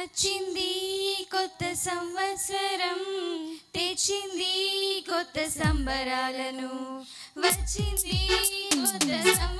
వచ్చింది కొత్త సంవత్సరం. తెచ్చింది కొత్త సంబరాలను. వచ్చింది కొత్త సంవత్సరం.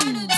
Hallelujah.